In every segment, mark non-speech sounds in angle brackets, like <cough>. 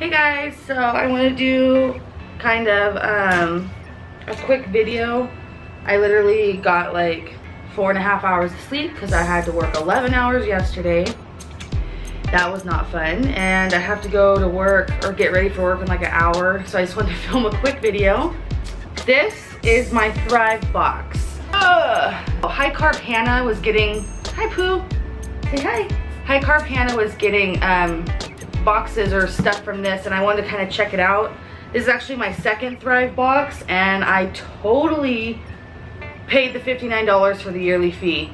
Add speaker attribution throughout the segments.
Speaker 1: Hey guys, so I want to do kind of um, a quick video. I literally got like four and a half hours of sleep because I had to work 11 hours yesterday. That was not fun. And I have to go to work or get ready for work in like an hour. So I just wanted to <laughs> film a quick video. This is my Thrive box. Ugh. High Carb Hannah was getting, hi Pooh, say hi. High Carb Hannah was getting um, boxes or stuff from this and I wanted to kind of check it out. This is actually my second Thrive box and I totally paid the $59 for the yearly fee.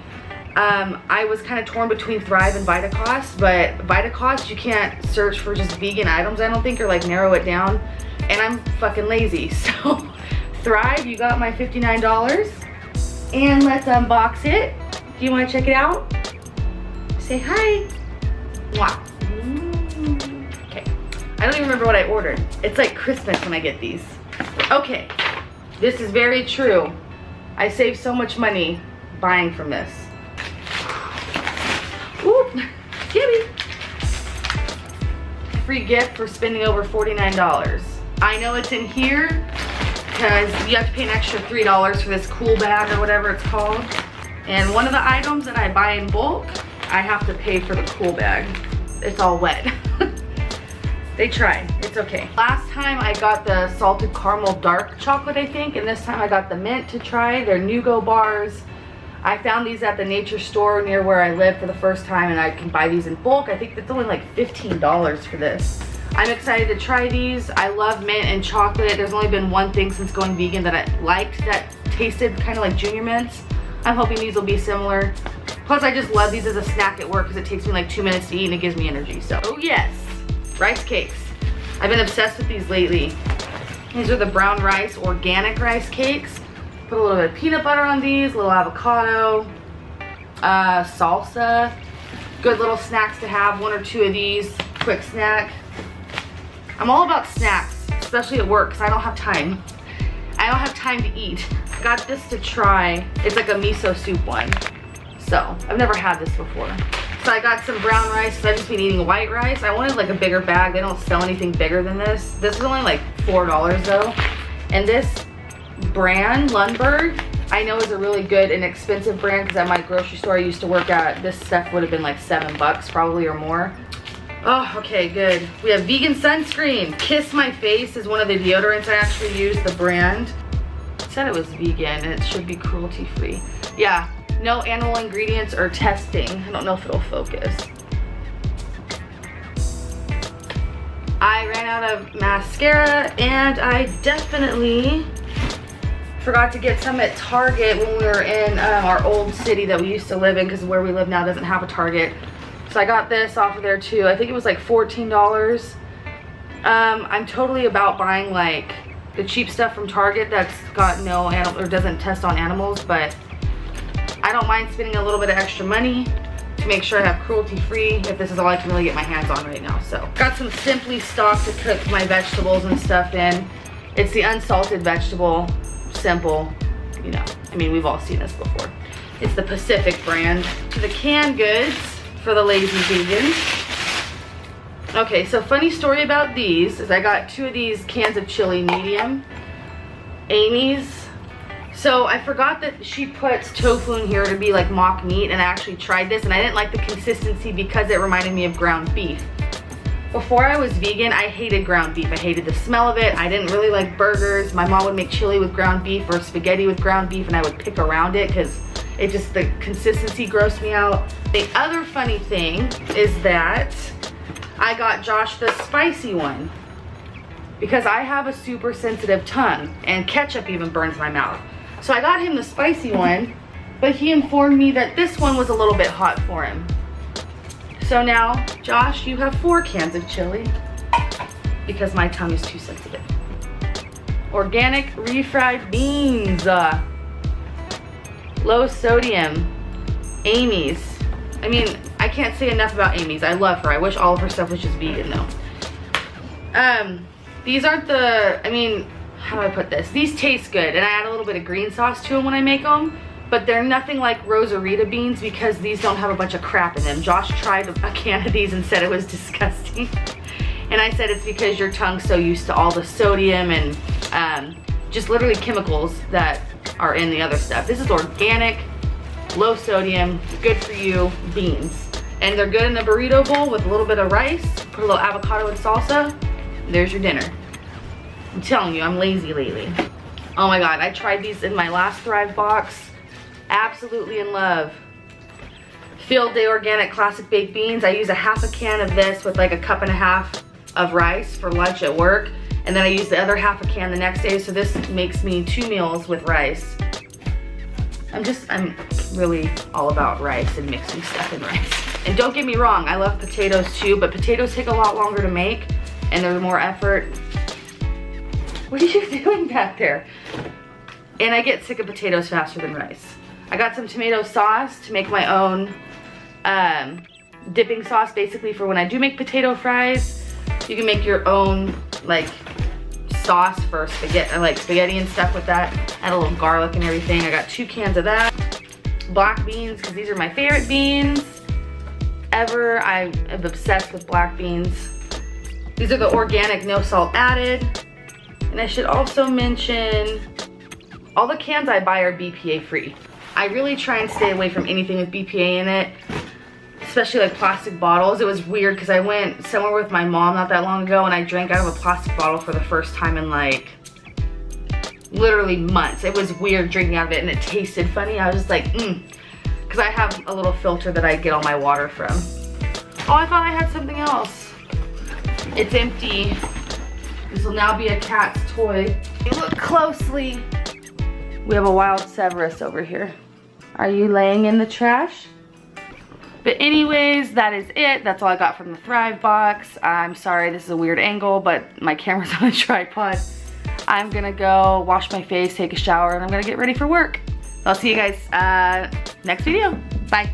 Speaker 1: Um, I was kind of torn between Thrive and Vitacost, but Vitacost you can't search for just vegan items I don't think or like narrow it down and I'm fucking lazy. <laughs> So Thrive, you got my $59 and let's unbox it. Do you want to check it out? Say hi. Mwah. I don't even remember what I ordered. It's like Christmas when I get these. Okay. This is very true. I save so much money buying from this. Ooh, Gibby. Free gift for spending over $49. I know it's in here because you have to pay an extra $3 for this cool bag or whatever it's called. And one of the items that I buy in bulk, I have to pay for the cool bag. It's all wet. <laughs> they try, it's okay. Last time I got the salted caramel dark chocolate, I think, and this time I got the mint to try. They're Nugo bars. I found these at the nature store near where I live for the first time and I can buy these in bulk. I think it's only like $15 for this. I'm excited to try these. I love mint and chocolate. There's only been one thing since going vegan that I liked that tasted kind of like Junior Mints. I'm hoping these will be similar. Plus, I just love these as a snack at work because it takes me like two minutes to eat and it gives me energy. So, oh yes, rice cakes. I've been obsessed with these lately. These are the brown rice organic rice cakes. Put a little bit of peanut butter on these, a little avocado, uh, salsa. Good little snacks to have, one or two of these, quick snack. I'm all about snacks, especially at work, because I don't have time. I don't have time to eat. I got this to try. It's like a miso soup one. So, I've never had this before. So I got some brown rice, I've just been eating white rice. I wanted like a bigger bag. They don't sell anything bigger than this. This is only like $4 though. And this brand, Lundberg, I know is a really good and expensive brand because at my grocery store I used to work at, this stuff would have been like seven bucks probably or more. Oh, okay, good. We have vegan sunscreen. Kiss My Face is one of the deodorants I actually use, the brand. It said it was vegan and it should be cruelty free. Yeah, no animal ingredients or testing. I don't know if it'll focus. I ran out of mascara and I definitely forgot to get some at Target when we were in um, our old city that we used to live in because where we live now doesn't have a Target. So I got this off of there too. I think it was like $14. Um, I'm totally about buying like the cheap stuff from Target that's got no animal or doesn't test on animals, but I don't mind spending a little bit of extra money to make sure I have cruelty free if this is all I can really get my hands on right now. So got some Simply stock to cook my vegetables and stuff in. It's the unsalted vegetable, simple, you know, I mean, we've all seen this before. It's the Pacific brand. The canned goods for the lazy vegans. Okay, so funny story about these is I got two of these cans of chili medium. Amy's so I forgot that she puts tofu in here to be like mock meat and I actually tried this and I didn't like the consistency because it reminded me of ground beef. Before I was vegan, I hated ground beef. I hated the smell of it. I didn't really like burgers. My mom would make chili with ground beef or spaghetti with ground beef and I would pick around it because it just, the consistency grossed me out. The other funny thing is that I got Josh the spicy one because I have a super sensitive tongue and ketchup even burns my mouth. So I got him the spicy one, but he informed me that this one was a little bit hot for him. So now, Josh, you have four cans of chili because my tongue is too sensitive. Organic refried beans. Uh, low sodium. Amy's. I mean, I can't say enough about Amy's. I love her. I wish all of her stuff was just vegan though. Um, these aren't the, I mean, how do I put this? These taste good and I add a little bit of green sauce to them when I make them, but they're nothing like Rosarita beans because these don't have a bunch of crap in them. Josh tried a can of these and said it was <laughs> disgusting. And I said it's because your tongue's so used to all the sodium and um, just literally chemicals that are in the other stuff. This is organic, low sodium, good for you beans. And they're good in a burrito bowl with a little bit of rice, put a little avocado and salsa, there's your dinner. I'm telling you, I'm lazy lately. Oh my God, I tried these in my last Thrive box. Absolutely in love. Field Day Organic Classic Baked Beans. I use a half a can of this with like a cup and a half of rice for lunch at work. And then I use the other half a can the next day. So this makes me two meals with rice. I'm just, I'm really all about rice and mixing stuff in rice. And don't get me wrong, I love potatoes too, but potatoes take a lot longer to make and there's more effort. <laughs> What are you doing back there? And I get sick of potatoes faster than rice. I got some tomato sauce to make my own um, dipping sauce basically for when I do make potato fries. You can make your own like sauce for spaghetti, like spaghetti and stuff with that. Add a little garlic and everything. I got two cans of that. Black beans, because these are my favorite beans ever. I am obsessed with black beans. These are the organic, no salt added. And I should also mention, all the cans I buy are BPA free. I really try and stay away from anything with BPA in it, especially like plastic bottles. It was weird because I went somewhere with my mom not that long ago and I drank out of a plastic bottle for the first time in like literally months. It was weird drinking out of it and it tasted funny. I was just like, mmm. Because I have a little filter that I get all my water from. Oh, I thought I had something else. It's empty. This will now be a cat's toy. Look closely. We have a wild Severus over here. Are you laying in the trash? But anyways, that is it. That's all I got from the Thrive box. I'm sorry this is a weird angle, but my camera's <laughs> on a tripod. I'm gonna go wash my face, take a shower, and I'm gonna get ready for work. I'll see you guys uh, next video. Bye.